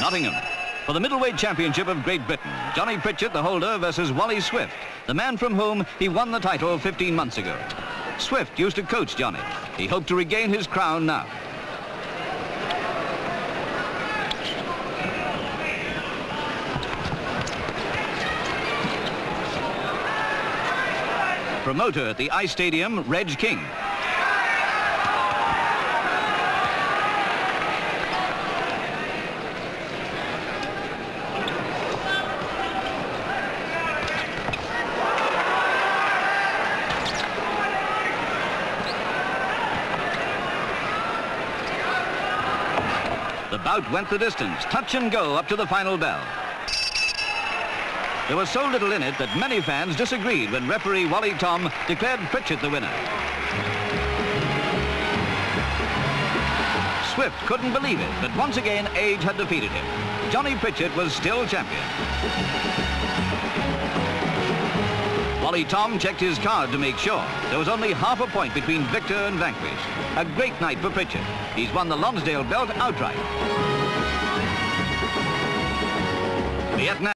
Nottingham. For the middleweight championship of Great Britain, Johnny Pritchett, the holder, versus Wally Swift, the man from whom he won the title 15 months ago. Swift used to coach Johnny. He hoped to regain his crown now. Promoter at the ice stadium, Reg King. The bout went the distance, touch and go up to the final bell. There was so little in it that many fans disagreed when referee Wally Thom declared Pritchett the winner. Swift couldn't believe it, but once again age had defeated him. Johnny Pritchett was still champion. Wally Thom checked his card to make sure. There was only half a point between victor and vanquished. A great night for Pritchett. He's won the Lonsdale belt outright. Vietnam.